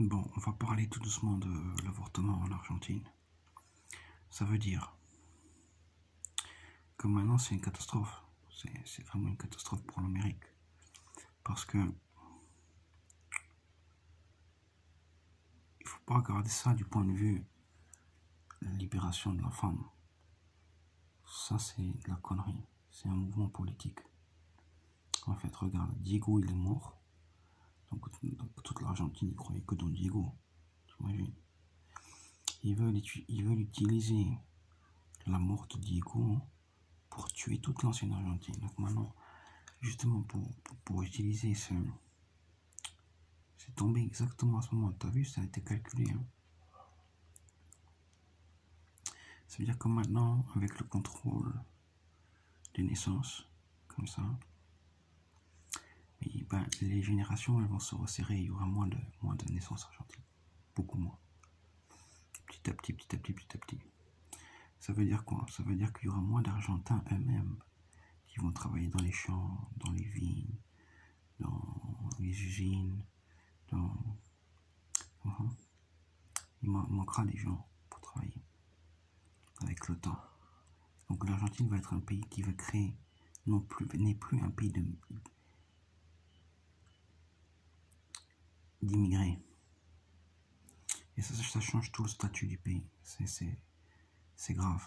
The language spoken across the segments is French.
Bon, on va parler tout doucement de l'avortement en Argentine. Ça veut dire que maintenant c'est une catastrophe. C'est vraiment une catastrophe pour l'Amérique. Parce que il faut pas regarder ça du point de vue la libération de la femme. Ça c'est de la connerie. C'est un mouvement politique. En fait, regarde, Diego il est mort. Donc, toute l'Argentine, il croyait que Don Diego. T'imagines ils veulent, ils veulent utiliser la mort de Diego pour tuer toute l'ancienne Argentine. Donc maintenant, justement, pour, pour, utiliser ce... C'est tombé exactement à ce moment. T'as vu, ça a été calculé. Hein. Ça veut dire que maintenant, avec le contrôle des naissances, comme ça, ben, les générations elles vont se resserrer, il y aura moins de, moins de naissances argentines. Beaucoup moins. Petit à petit, petit à petit, petit à petit. Ça veut dire quoi? Ça veut dire qu'il y aura moins d'Argentins eux-mêmes qui vont travailler dans les champs, dans les vignes, dans les usines, dans... Uh-huh. Il manquera des gens pour travailler avec le temps. Donc l'Argentine va être un pays qui va créer non plus n'est plus un pays de d'immigrés. Et ça, ça change tout le statut du pays. C'est grave.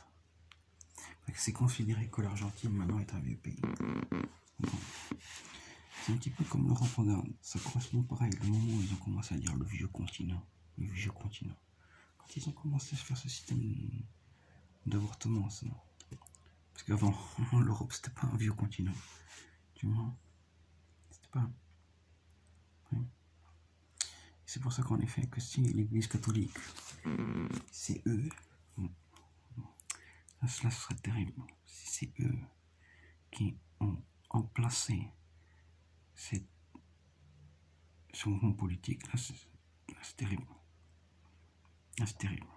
C'est considéré que l'Argentine maintenant est un vieux pays. C'est un petit peu comme l'Europe, regarde. Ça correspond pareil. Le moment où ils ont commencé à dire le vieux continent. Le vieux continent. Quand ils ont commencé à faire ce système d'avortement, ça. Parce qu'avant, l'Europe, c'était pas un vieux continent. Tu vois? C'était pas. C'est pour ça qu'en effet, que si l'Église catholique, c'est eux, cela serait terrible. Si c'est eux qui ont emplacé ce mouvement politique, là, c'est terrible. C'est terrible.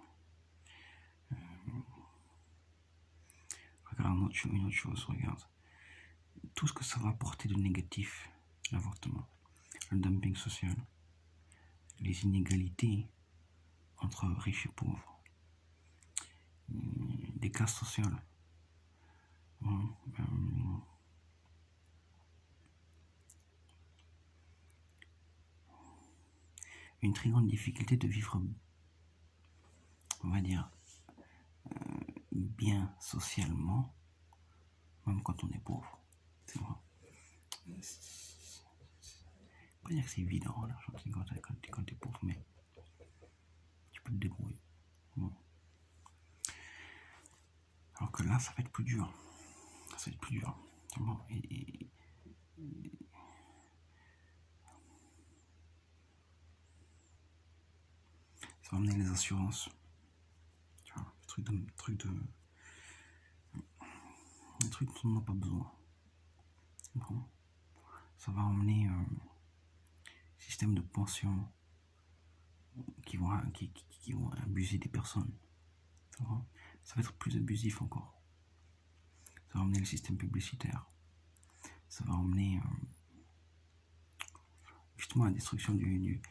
Euh, regarde une autre chose, regarde. Tout ce que ça va apporter de négatif, l'avortement, le dumping social, les inégalités entre riches et pauvres, des classes sociales. Hein, euh, une très grande difficulté de vivre, on va dire, euh, bien socialement, même quand on est pauvre. C'est vrai pas dire que c'est évident l'Argentine quand, quand, quand t'es pauvre, mais tu peux te débrouiller. Alors que là, ça va être plus dur. Ça va être plus dur. et, ça va amener les assurances. Tu vois, le truc de. Truc de des trucs dont on n'a pas besoin. Bon. Ça va emmener. Euh, système de pension qui vont, qui, vont abuser des personnes. Ça va être plus abusif encore. Ça va emmener le système publicitaire. Ça va emmener euh, justement la destruction du,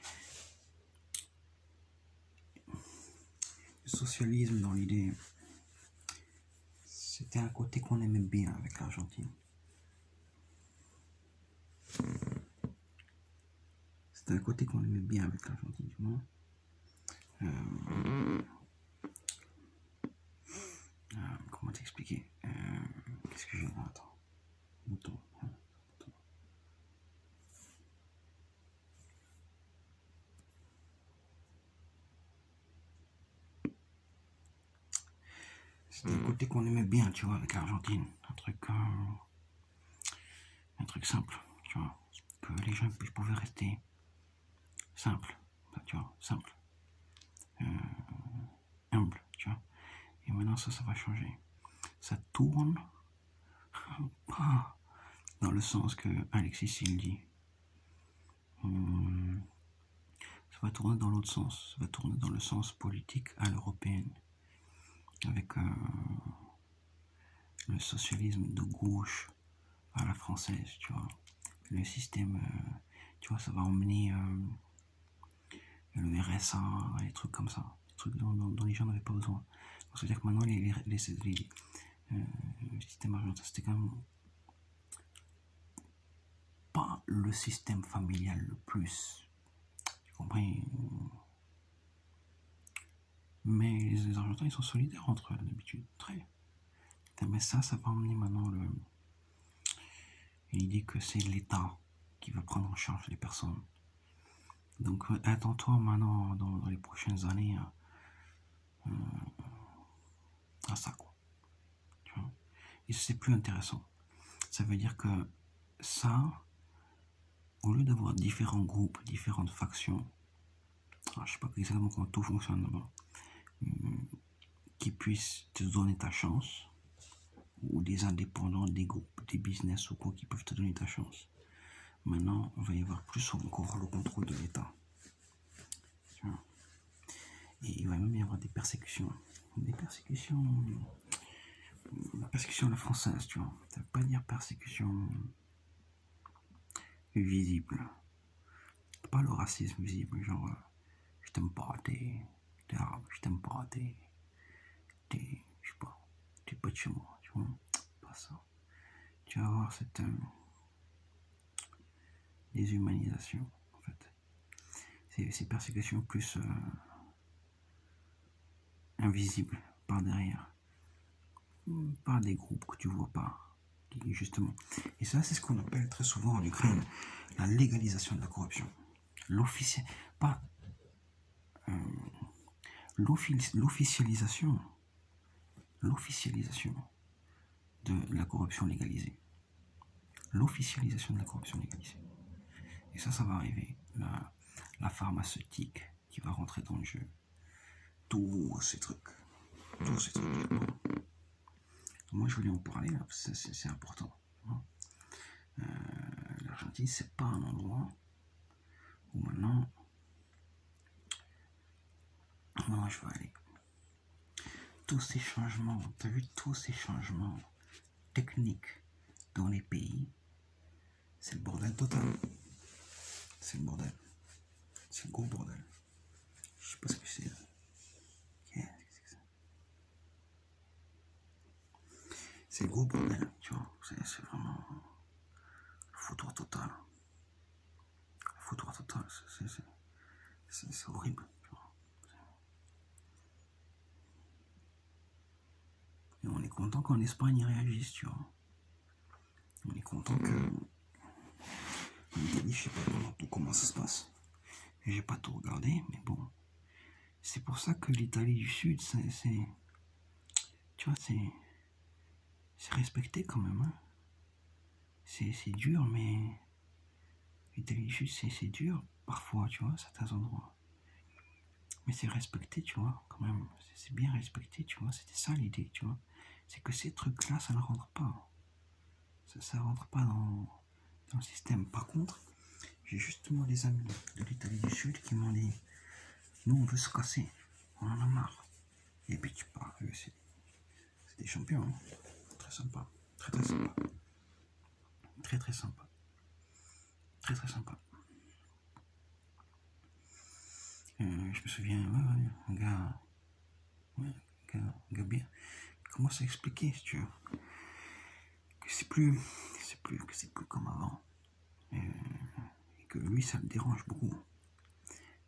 socialisme dans l'idée. C'était un côté qu'on aimait bien avec l'Argentine. C'est un côté qu'on aimait bien avec l'Argentine, tu vois. Euh, euh, comment t'expliquer? Euh, Qu'est-ce que j'ai là Attends. Mouton. Hein, C'est un côté qu'on aimait bien, tu vois, avec l'Argentine. Un truc. un truc simple, tu vois. Que les gens pouvaient rester simple, tu vois, simple, euh, humble, tu vois. Et maintenant, ça, ça va changer. Ça tourne pas dans le sens que Alexis il dit. Hmm. ça va tourner dans l'autre sens. Ça va tourner dans le sens politique à l'européenne. Avec euh, le socialisme de gauche à la française, tu vois. Le système, euh, tu vois, ça va emmener le RSA, les trucs comme ça, des trucs dont, les gens n'avaient pas besoin. C'est-à-dire que maintenant, les, les, les, euh, systèmes argentins, c'était quand même pas le système familial le plus. Tu comprends? Mais les Argentins, ils sont solidaires entre eux d'habitude. Très. Mais ça, ça va emmener maintenant dit que c'est l'État qui va prendre en charge les personnes. Donc, euh, attends-toi maintenant, dans, les prochaines années, euh, à ça, quoi. Et c'est plus intéressant. Ça veut dire que ça, au lieu d'avoir différents groupes, différentes factions, je ne sais pas exactement comment tout fonctionne hum, qui puissent te donner ta chance, ou des indépendants, des groupes, des business ou quoi qui peuvent te donner ta chance. Maintenant, il va y avoir plus encore le contrôle de l'État. Et il va même y avoir des persécutions. Des persécutions. La persécution à la française, tu vois. Ça veut pas dire persécution visible. Pas le racisme visible, genre, euh, je t'aime pas, t'es arabe, je t'aime pas, t'es. t'es. je sais pas, t'es pas de chez moi, tu vois. Pas ça. Tu vas avoir cette. Euh, déshumanisation, en fait. C'est ces persécutions plus. Euh, invisibles par derrière. Par des groupes que tu vois pas justement. Et ça, c'est ce qu'on appelle très souvent en Ukraine la légalisation de la corruption. L'officiel, pas euh, l'officialisation, l'officialisation de la corruption légalisée. L'officialisation de la corruption légalisée. Et ça, ça va arriver. La, la pharmaceutique qui va rentrer dans le jeu. Tous ces trucs. Tous ces trucs. Moi, je voulais en parler, c'est important. Hein. Euh, L'Argentine, c'est pas un endroit où maintenant, moi, je vais aller. Tous ces changements, tu as vu tous ces changements techniques dans les pays, c'est le bordel total. C'est le bordel. C'est le gros bordel. Je sais pas ce que c'est. C'est le gros bordel, tu vois. C'est vraiment le foutoir total. Le foutoir total, c'est horrible, tu. Et on est content qu'en Espagne ils réagissent, tu vois. On est content que. Je sais pas vraiment comment ça se passe. J'ai pas tout regardé, mais bon. C'est pour ça que l'Italie du Sud, c'est. Tu vois, c'est c'est respecté quand même. Hein. C'est dur, mais c'est dur parfois, tu vois, certains endroits. Mais c'est respecté, tu vois, quand même. C'est bien respecté, tu vois. C'était ça l'idée, tu vois. C'est que ces trucs-là, ça ne rentre pas. Ça ne rentre pas dans, dans le système. Par contre, justement des amis de l'Italie du Sud qui m'ont dit Nous, on veut se casser. On en a marre. Et puis tu pars. C'est des champions. Hein sympa. Très très sympa. Très très sympa. Très très sympa. Euh, je me souviens, un gars, un gars, commence à expliquer, que c'est plus, c'est plus, que c'est plus comme avant. Lui, ça le dérange beaucoup.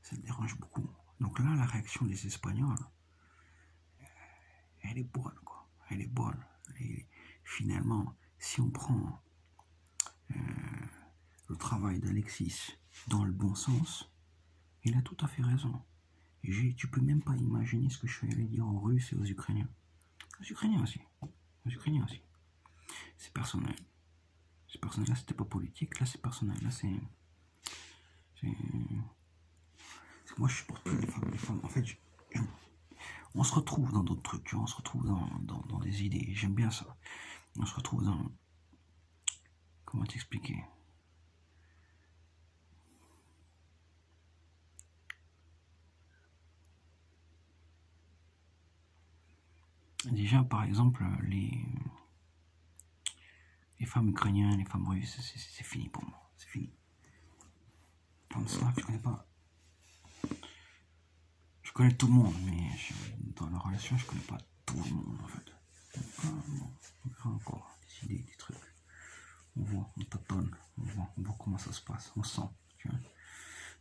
Ça le dérange beaucoup. Donc là, la réaction des Espagnols, elle est bonne, quoi. Elle est bonne. Elle finalement, si on prend euh, le travail d'Alexis dans le bon sens, il a tout à fait raison. Tu peux même pas imaginer ce que je suis allé dire aux Russes et aux Ukrainiens. Aux Ukrainiens aussi. Aux Ukrainiens aussi. C'est personnel. C'est personnel. Là, c'était pas politique. Là, c'est personnel. Là, c'est. Moi, je supporte plus les femmes. Les femmes. En fait, on se retrouve dans d'autres trucs. On se retrouve dans, dans des idées. J'aime bien ça on se retrouve dans... Comment t'expliquer? Déjà, par exemple, les, les femmes ukrainiennes, les femmes russes, c'est fini pour moi. C'est fini. Comme ça, je connais pas. connais tout le monde, mais dans la relation, je connais pas tout le monde en fait. on verra encore des idées, des trucs. On voit, on tâtonne, on voit, on voit comment ça se passe, on sent. Tu vois.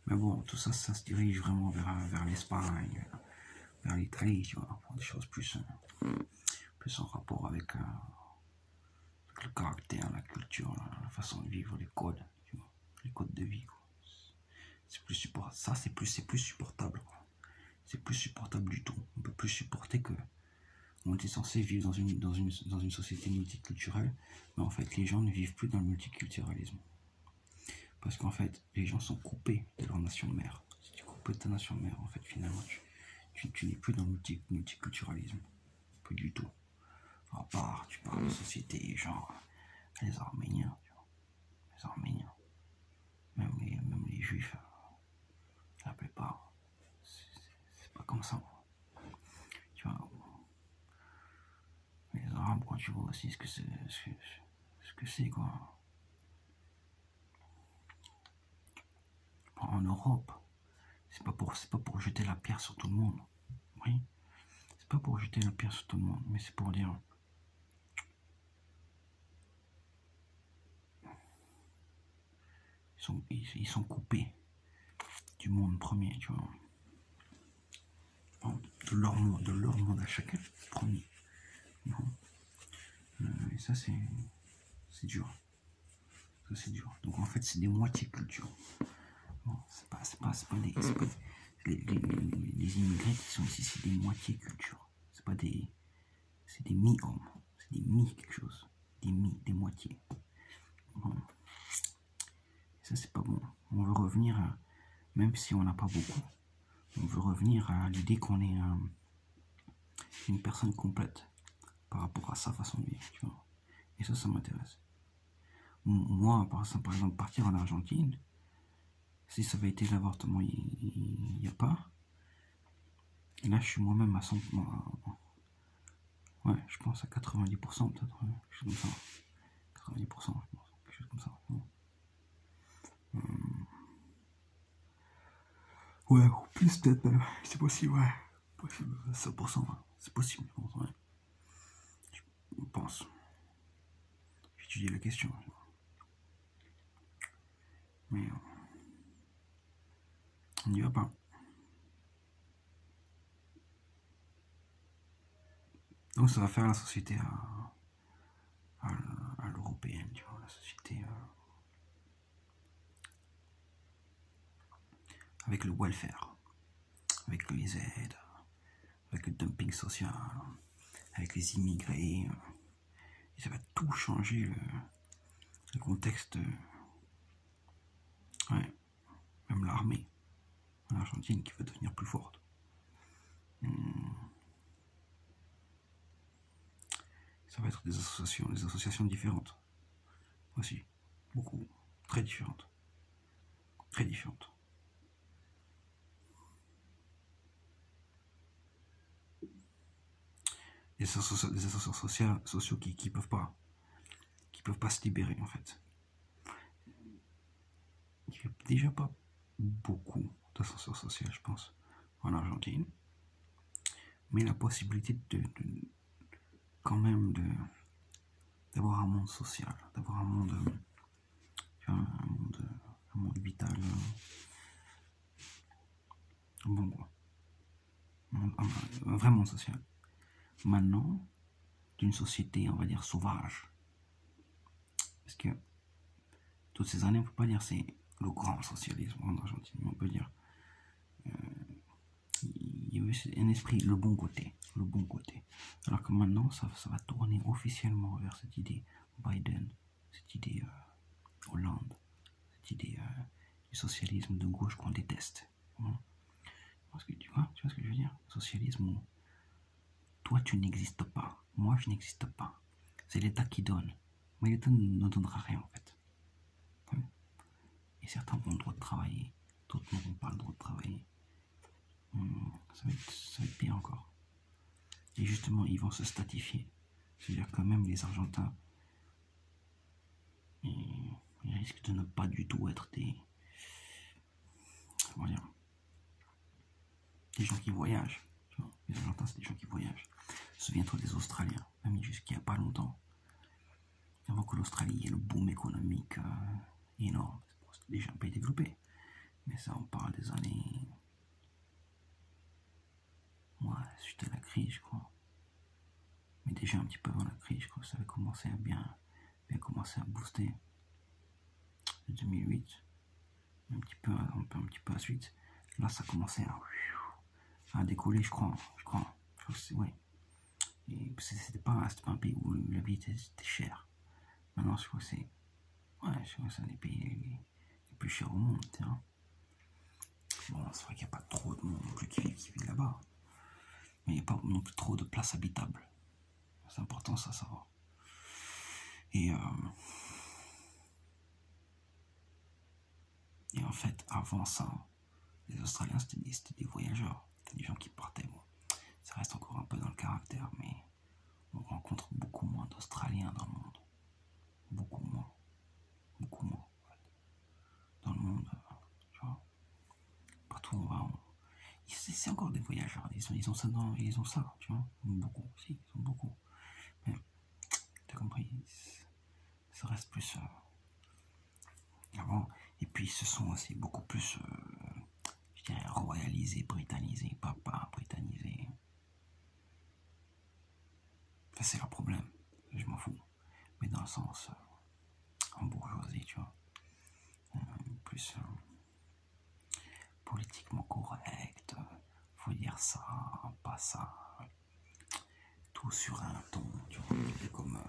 Mais bon, tout ça, ça se dirige vraiment vers, vers l'Espagne, vers l'Italie, tu vois, pour des choses plus, plus en rapport avec, euh, le caractère, la culture, la, façon de vivre, les codes, tu vois, les codes de vie. C'est plus supportable. Ça, c'est plus, c'est plus supportable. C'est plus supportable du tout. On peut plus supporter que on était censé vivre dans une, dans une, dans une société multiculturelle, mais en fait, les gens ne vivent plus dans le multiculturalisme. Parce qu'en fait, les gens sont coupés de leur nation mère. Si tu coupes de ta nation mère, en fait, finalement, tu, tu, n'es plus dans le multiculturalisme. Pas du tout. À part, tu parles de société, genre, les Arméniens. Les Arméniens. Même les, même les Juifs, la plupart. C'est pas comme ça. Tu vois. Les Arabes, quand tu vois aussi ce que c'est, ce que c'est, quoi. en Europe. C'est pas pour c'est pas pour jeter la pierre sur tout le monde. Oui. C'est pas pour jeter la pierre sur tout le monde, mais c'est pour dire ils sont, ils, sont coupés du monde premier, tu vois. De leur monde, de leur monde à chacun, premier. Euh, et ça c'est dur. Ça c'est dur. Donc en fait c'est des moitiés culture c'est pas, pas, pas, les, les, les, immigrés qui sont ici, c'est des moitiés culture. C'est pas des. C'est des mi-hommes. C'est des mi quelque chose. Des mi, des moitiés. Ça, c'est pas bon. On veut revenir, à, si on n'a pas beaucoup, on veut revenir à l'idée qu'on est une personne complète par rapport à sa façon de vivre, tu vois. Et ça, ça m'intéresse. Moi, par exemple, partir en Argentine, si ça avait été l'avortement, il n'y a pas. Là, je suis moi-même à 100%. Ouais, je pense à 90% peut-être. quelque chose comme ça. 90%, je pense. Quelque chose comme ça. Ouais, ouais ou plus peut-être. C'est possible, ouais. Possible. 100%. C'est possible. Ouais. Je pense. J'étudie la question. Mais. Euh, on n'y va pas. Donc ça va faire la société à, l'européenne, tu vois, la société euh, avec le welfare, avec les aides, avec le dumping social, avec les immigrés. Et ça va tout changer le, contexte. Ouais, même l'armée l'Argentine qui va devenir plus forte. Hmm. Ça va être des associations, des associations différentes. Aussi. Beaucoup. Très différentes. Très différentes. Des des associations sociaux, qui, qui peuvent pas qui peuvent pas se libérer en fait. Il n'y a déjà pas beaucoup d'ascenseur social, je pense, en Argentine. Mais la possibilité de, quand même de d'avoir un monde social, d'avoir un monde, un monde, un monde vital, bon un, vrai monde social. Maintenant, d'une société, on va dire, sauvage. Parce que toutes ces années, on ne peut pas dire c'est le grand socialisme en Argentine, on peut dire il y avait un esprit, le bon côté, le bon côté. Alors que maintenant, ça, va tourner officiellement vers cette idée Biden, cette idée euh, Hollande, cette idée euh, du socialisme de gauche qu'on déteste. Tu, vois, ce que je veux dire? Socialisme toi tu n'existes pas, moi je n'existe pas. C'est l'État qui donne. Mais l'État ne donnera rien en fait. Et certains ont le droit de travailler, d'autres n'auront pas le droit de travailler. Hmm, ça, va être, pire encore. Et justement, ils vont se statifier. C'est-à-dire que même les Argentins, ils, risquent de ne pas du tout être des... Comment dire des gens qui voyagent. Les Argentins, c'est des gens. Souviens-toi des Australiens, même jusqu'il n'y a pas longtemps. Avant que l'Australie ait le boom économique euh, énorme. C'est déjà un pays développé. Mais ça, on parle des années. Ouais, suite à la crise, je crois. Mais déjà un petit peu avant la crise, je crois que ça avait commencé à bien, bien commencer à booster. 2008, un petit peu, un peu, un petit peu à suite. Là, ça commençait à, à décoller, je crois. Je crois. Je ouais. Et c'était pas, un pays où la vie était, chère. Maintenant, je crois que c'est. Ouais, je crois que c'est un des pays les, plus chers au monde. Bon, c'est vrai qu'il n'y a pas trop de monde plus qui vit, là-bas. Mais il n'y a pas non plus trop de places habitables. C'est important, ça, va. Et. Euh, et en fait, avant ça, les Australiens, c'était des, voyageurs. C'était des gens qui partaient. Reste encore un peu dans le caractère, mais on rencontre beaucoup moins d'Australiens dans le monde. Beaucoup moins. Beaucoup moins. Dans le monde, tu vois. Partout où on va, c'est encore des voyageurs. Ils ont, ils ont ça dans, ils ont ça, tu vois. Beaucoup, si, ils ont beaucoup. Mais, t'as compris, ça reste plus. Euh, avant, et puis, ils se sont aussi beaucoup plus, euh, je dirais, royalisés, britannisés, pas britannisés. C'est leur problème. Je m'en fous. Mais dans le sens, euh, en bourgeoisie, tu vois. Euh, plus politiquement correct. faut dire ça, pas ça. Tout sur un ton, tu vois. Comme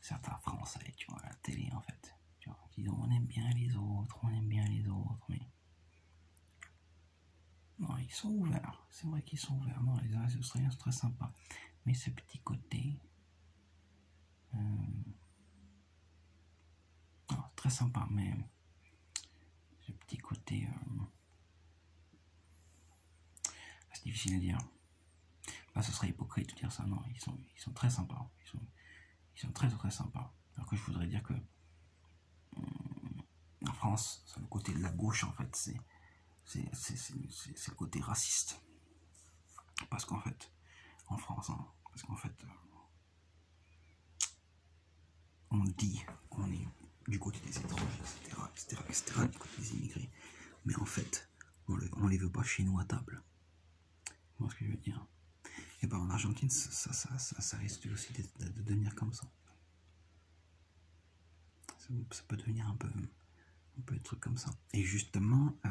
certains Français, tu vois, à la télé, en fait on aime bien les autres, on aime bien les autres, mais. Non, ils sont ouverts. C'est vrai qu'ils sont ouverts. Non, les Australiens sont très sympas. Mais ce petit côté. Euh, très sympa, mais. Ce petit côté. Euh, c'est difficile à dire. Ce serait hypocrite de dire ça. Non, ils sont, ils sont très sympas. Ils sont, ils sont très très sympas. Alors que je voudrais dire que en France, c'est le côté de la gauche, en fait, c'est le côté raciste. Parce qu'en fait, en France, hein, parce qu'en fait, euh, on dit qu'on est du côté des étrangers, etc., etc., etc., du côté des immigrés. Mais en fait, on ne les veut pas chez nous à table. Vous voyez ce que je veux dire? Et bien en Argentine, ça, ça, ça, risque aussi de, devenir comme ça. ça. peut devenir un peu un peu de trucs comme ça. Et justement, euh,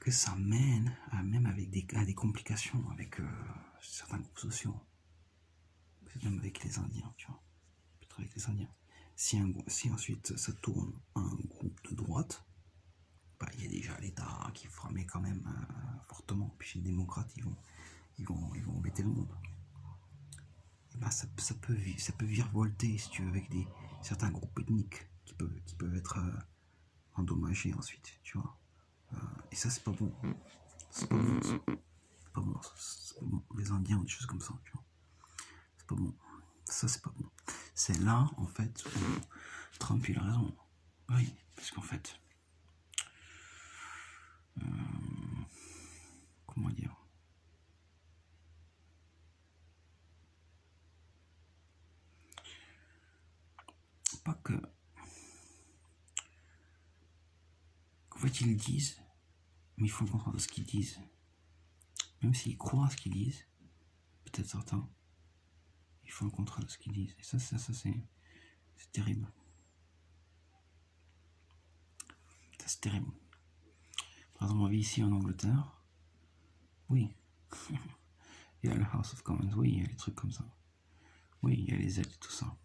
que ça mène à, même avec des, à des complications avec euh, certains groupes sociaux. Même avec les Indiens, tu vois. Peut-être avec les Indiens. Si, un, si ensuite ça tourne un groupe de droite, bah, il y a déjà l'État qui frappait quand même euh, fortement. Puis les démocrates, ils vont, ils vont, ils vont embêter le monde. Et bah, ça, ça, peut, ça peut virevolter, si tu veux, avec des, certains groupes ethniques qui peuvent, qui peuvent être euh, endommagés ensuite, tu vois. Euh, et ça, c'est pas bon. C'est pas bon. C'est pas bon. C'est pas bon. Les Indiens ou des choses comme ça, tu vois. C'est pas bon. Ça, c'est pas bon. C'est là, en fait, où Trump, il a raison. Oui, parce qu'en fait, euh, comment dire? Pas que En fait, ils disent, mais il faut comprendre ce qu'ils disent. Même s'ils croient à ce qu'ils disent, peut-être certains, il faut le contraire de ce qu'ils disent. Et ça, ça, ça c'est, terrible. Ça, c'est terrible. Par exemple, on vit ici en Angleterre. Oui. il y a le House of Commons. Oui, il y a des trucs comme ça. Oui, il y a les aides et tout ça.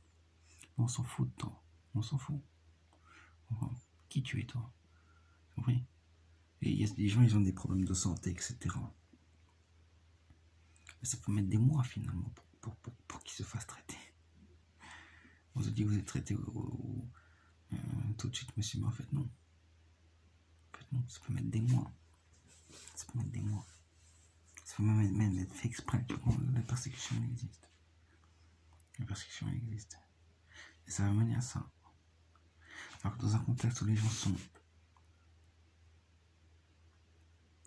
on s'en fout de toi. On s'en fout. Qui tu es, toi? Oui. Et il y a des gens, ils ont des problèmes de santé, etc. Ça peut mettre des mois finalement pour, pour, qu'ils se fassent traiter. On se dit que vous êtes traité euh, tout de suite, monsieur, mais en fait non. En fait non, ça peut mettre des mois. Ça peut mettre des mois. Ça peut même, être fait exprès. La persécution existe. La persécution existe. Et ça va mener à ça. Alors que dans un contexte où les gens sont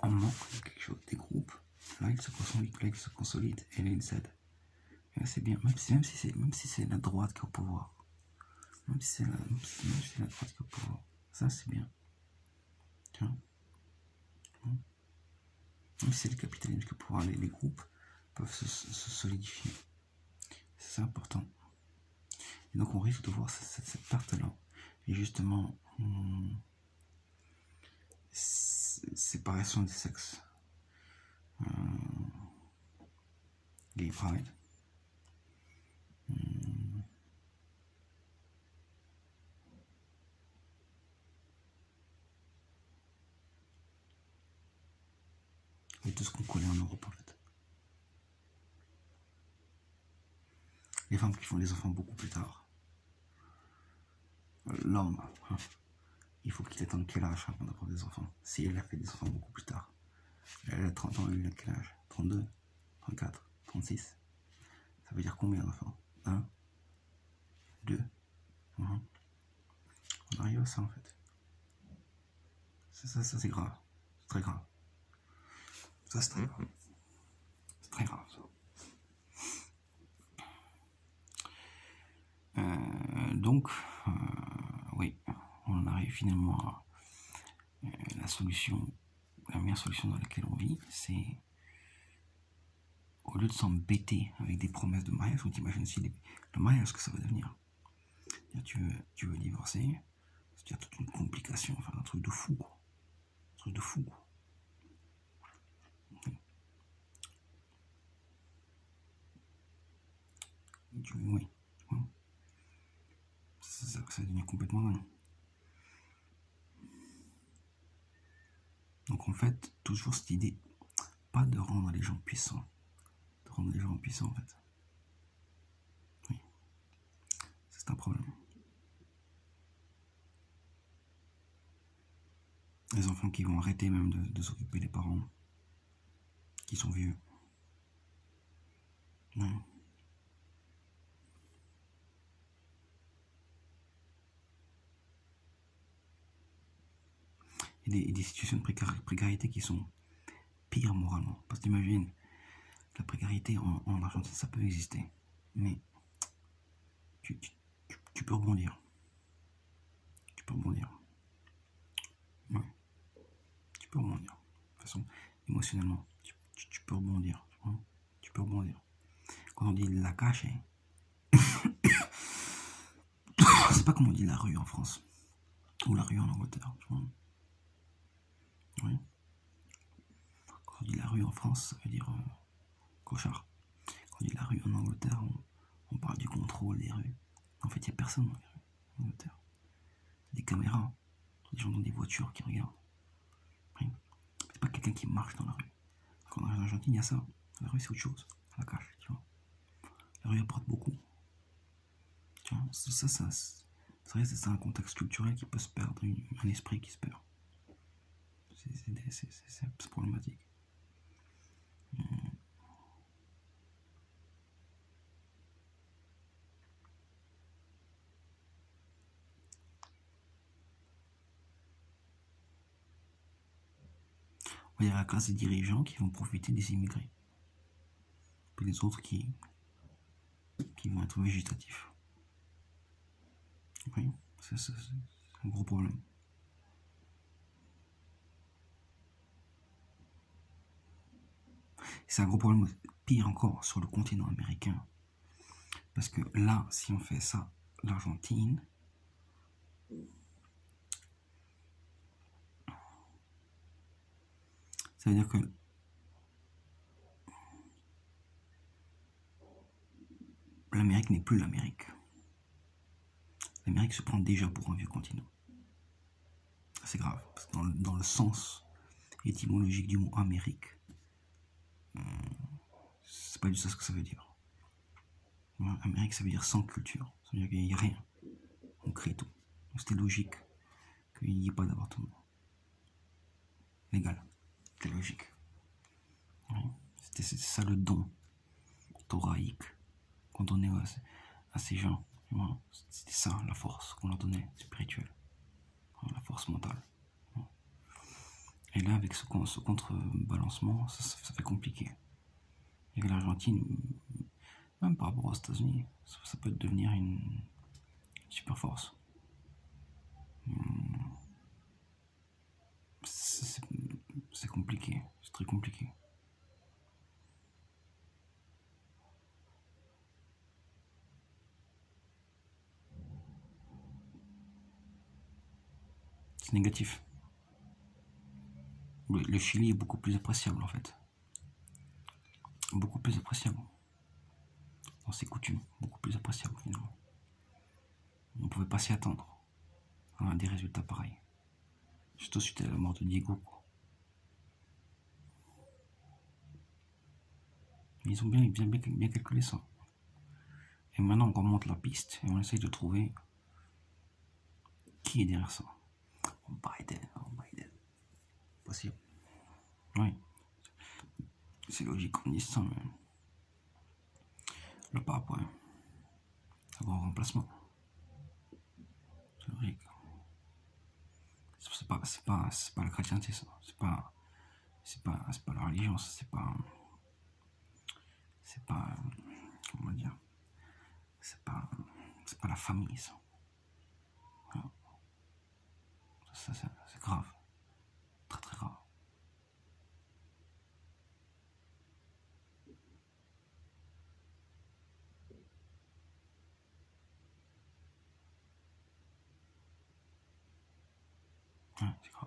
un moment, quelque chose, des groupes, là ils se consolident, là ils se consolident, et là. Et là c'est bien, même si, même si c'est si la droite qui est au pouvoir. Même si c'est la, droite qui est au pouvoir. Ça c'est bien. Tiens. Même si c'est le capitalisme qui est au pouvoir, les, groupes peuvent se, solidifier. C'est important. Et donc on risque de voir cette, perte-là. Et justement, séparation des sexes. Euh, gay pride. Hum, et tout ce qu'on connaît en Europe en fait. Les femmes qui font des enfants beaucoup plus tard. L'homme, hein, il faut qu'il attende quel âge avant d'avoir des enfants Si elle a fait des enfants beaucoup plus tard. Elle a 30 ans, elle a quel âge? 32, 34, 36 Ça veut dire combien d'enfants 1, 2, on arrive à ça en fait. Ça, ça, ça c'est grave. C'est très grave. Ça c'est très grave. C'est très grave ça. Euh, donc, euh, oui, on arrive finalement à euh, la solution, la meilleure solution dans laquelle on vit, c'est au lieu de s'embêter avec des promesses de mariage, on t'imagine aussi le mariage, ce que ça va devenir. Tu veux, tu veux divorcer, a toute une complication, enfin un truc de fou, quoi. Un truc de fou, quoi. Oui. Ça, ça, ça devient complètement dingue. En fait, toujours cette idée, pas de rendre les gens puissants, de rendre les gens puissants en fait. Oui, c'est un problème. Les enfants qui vont arrêter même de, de s'occuper des parents, qui sont vieux. Ouais. Des, situations de précar- précarité qui sont pires moralement. Parce que t'imagines, la précarité en, en Argentine, ça peut exister. Mais tu, peux rebondir. Tu peux rebondir. Tu peux rebondir. De toute façon, émotionnellement, tu, peux rebondir. hein. Tu peux rebondir. Quand on dit la cache, c'est pas comme on dit la rue en France. Ou la rue en Angleterre. Oui. Quand on dit la rue en France, ça veut dire euh, cochard. Quand on dit la rue en Angleterre, on, parle du contrôle des rues. En fait, il n'y a personne dans les rues en Angleterre. Des caméras, des gens dans des voitures qui regardent. Oui. C'est pas quelqu'un qui marche dans la rue. Quand on arrive en Argentine, il y a ça. La rue, c'est autre chose. La cache, tu vois. La rue apporte beaucoup. Tu vois, ça, ça, ça c'est un contexte culturel qui peut se perdre, un esprit qui se perd. C'est- problématique. Il y a la classe des dirigeants qui vont profiter des immigrés. Puis les autres qui, qui vont être végétatifs. Oui, c'est un gros problème. C'est un gros problème, pire encore, sur le continent américain. Parce que là, si on fait ça, l'Argentine, ça veut dire que l'Amérique n'est plus l'Amérique. L'Amérique se prend déjà pour un vieux continent. C'est grave, parce que dans le, dans le sens étymologique du mot Amérique, c'est pas du tout ce que ça veut dire. Amérique, ça veut dire sans culture. Ça veut dire qu'il n'y a rien. On crée tout. C'était logique qu'il n'y ait pas d'avortement. Légal. C'était logique. C'était ça le don thoraïque qu'on donnait à, ces- gens. C'était ça la force qu'on leur donnait, spirituelle. La force mentale. Et là, avec ce, ce contrebalancement, ça, ça, fait compliqué. Et l'Argentine, même par rapport aux États-Unis, ça, peut devenir une super force. Hmm. C'est compliqué, c'est très compliqué. C'est négatif. Le, Chili est beaucoup plus appréciable en fait. Beaucoup plus appréciable. Dans ses coutumes, beaucoup plus appréciable finalement. On pouvait pas s'y attendre à des résultats pareils. Surtout suite à la mort de Diego. Ils ont bien, bien, bien, calculé ça. Et maintenant, on remonte la piste et on essaye de trouver qui est derrière ça. Biden, Biden. Possible. Oui. C'est logique qu'on dise ça, mais. Le pape, ouais. Un grand remplacement. C'est logique. C'est pas, c'est pas, c'est pas la chrétienté, ça. C'est pas, c'est pas, c'est pas la religion, c'est pas c'est pas comment dire c'est pas c'est pas la famille ça ça c'est grave très très grave ouais, c'est grave